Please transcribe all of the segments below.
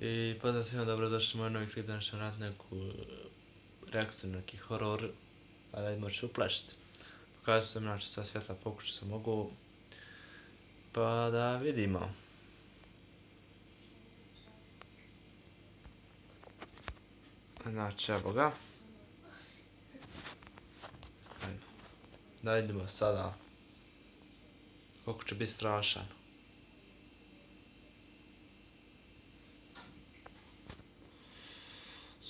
I pozdrav svima, dobrodošli u moj novi klip, danas ću raditi neku e, reakciju na neki horor, pa a da ću uplašiti. Pokazao sam, znači, sva svjetla pokuću se mogu, pa da vidimo. Znači, evo ga. Da vidimo sada koliko će biti strašan.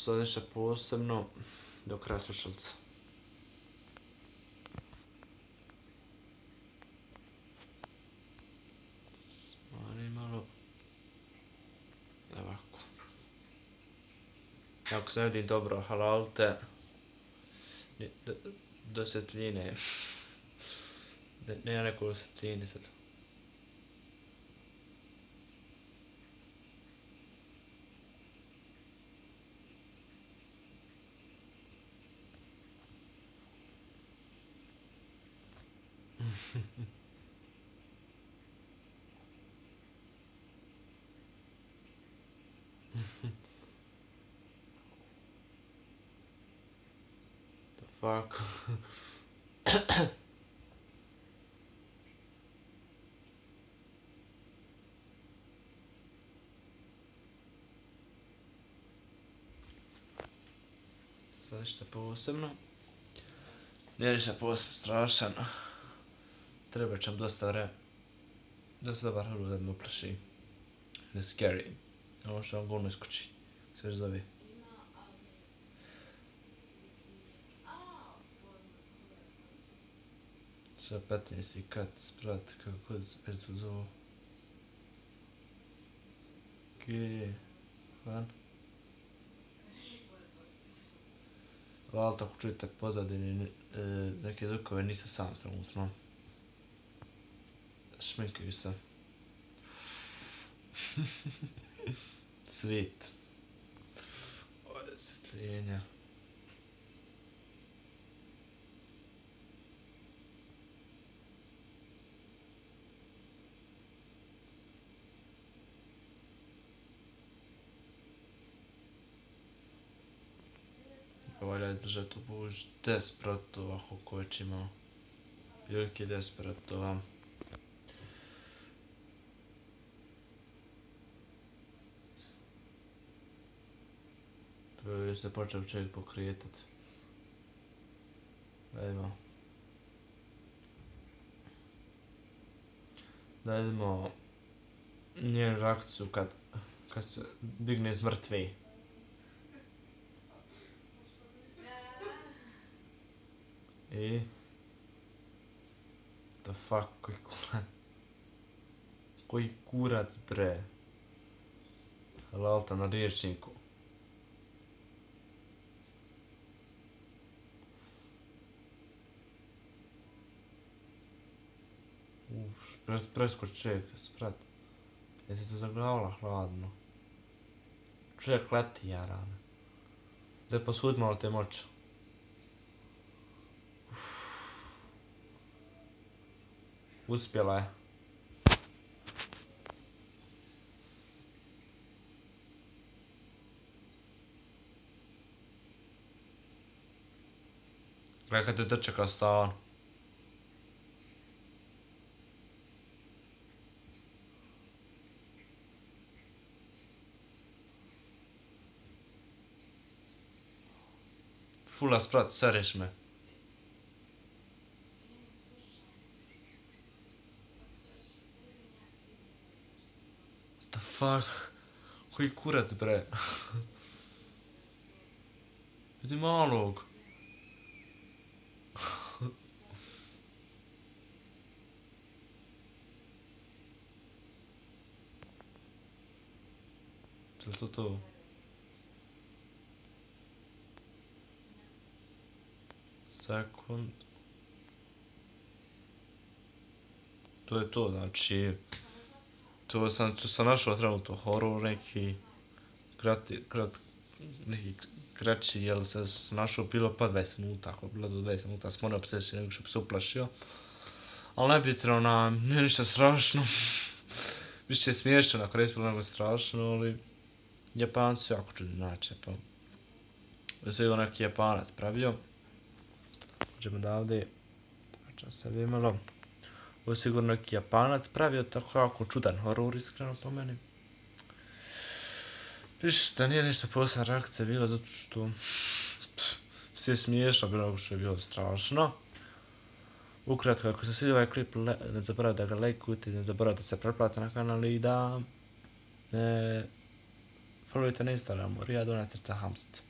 Sad nešto posebno do kraja slušalca. Smari malo. Ovako. Ako se ne vidim dobro, halalte. Do, do svetljine. Ne, ne, neko do svetljine sad. The fuck? Sad ništa posebno. Nije ništa posebno strašano. Treba će dosta vremena. Dosta dobar horor da me uplaši. Da scary. Ovo što vam govno iskući. Se zove. Sve 15. kat, sprat, kako god se to zove. G... Van. Val, tako čujete pozadine e, neke zvukove, nisam sam trenutno. Schmeckt raus. Sweet. Oh, das ist Linie. Olha, já estou desesperado, estou a rocote, irmão. Pior que desesperado, estou a... Prvo se počeo čovjek pokrijetat. Da. Da idemo njen reakciju kad, kad se digne iz mrtve. I... The fuck, koji kurac? Koji kurac, bre? Lalta na riječniku. Pres, preskoč čovjek, sprat. Jesi tu zaglavala hladno? Čovjek leti, jarane. Da posud malo te moče. Uspjela je. Rekaj kad te trče kao savan. Fula sprat, sereš me. fuck? Koji kurac, bre? Vidi malog. Če to to? Sekund. To je to, znači to sam, to sam našao trenutno horor neki krati, krat, neki kraći, jel se sam našao bilo pa 20 minuta, ako bilo do 20 minuta, sam morao pseći nego što bi se uplašio. Ali nebitno, na, nije ništa strašno. Više je smiješno, na kraju nego strašno, ali Japanci su jako čudni, znači, pa... Sve je onaki Japanac pravio. Možemo da znači, ovdje... Znači, se bi imalo... Ovo je sigurno neki Japanac pravio tako jako čudan horor, iskreno po meni. Viš, da nije ništa posebna reakcija bila, zato što... Sve smiješno, bilo što je bilo strašno. Ukratko, ako se svidio ovaj klip, ne zaboravite da ga lajkujte, ne zaboravite da se pretplate na kanal i da... Ne... Followite na Instagramu, Rija Donatrca Hamst.